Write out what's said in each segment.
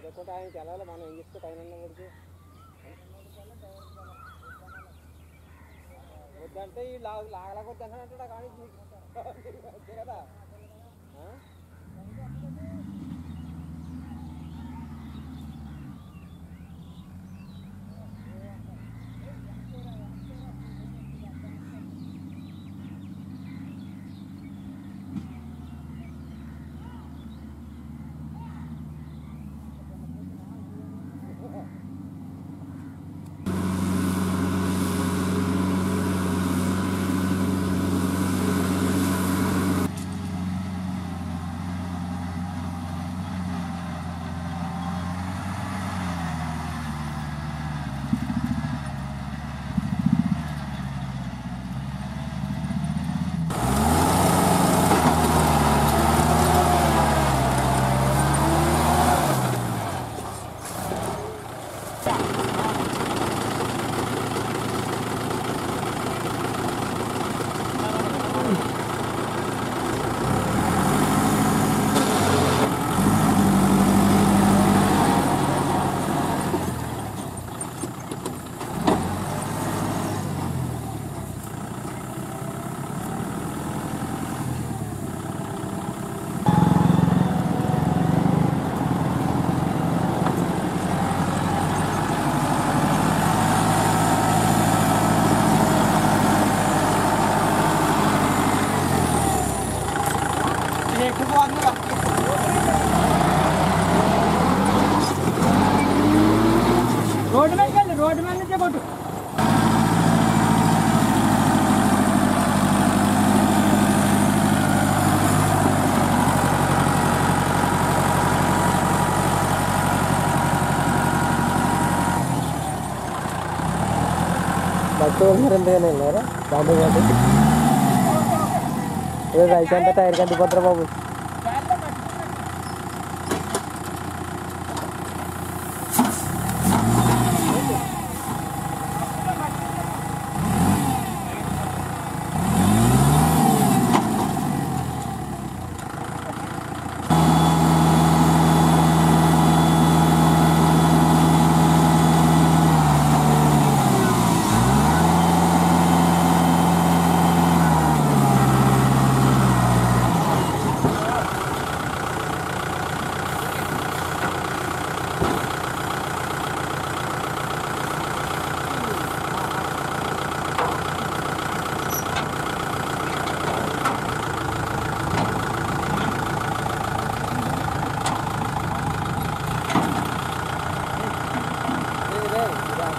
కుదరకుంటే ఆయనకి వెళ్ళాలి మనం ఏం చెప్తే పైన ఉన్నవాడికి వద్దంటే ఈ లాగ లాగలేకొద్దు అంటాడు కానీ అంతే కదా ఆ? ఇది రోడ్డు మీదకి వెళ్ళి రోడ్డు మీద నుంచే కొట్టు బస్సు ఉన్నారు ఎందుకని వెళ్ళారా దాంతో పాటు రైతు అంతా టైర్ కంటిపోతారా బాబు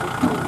Thank you.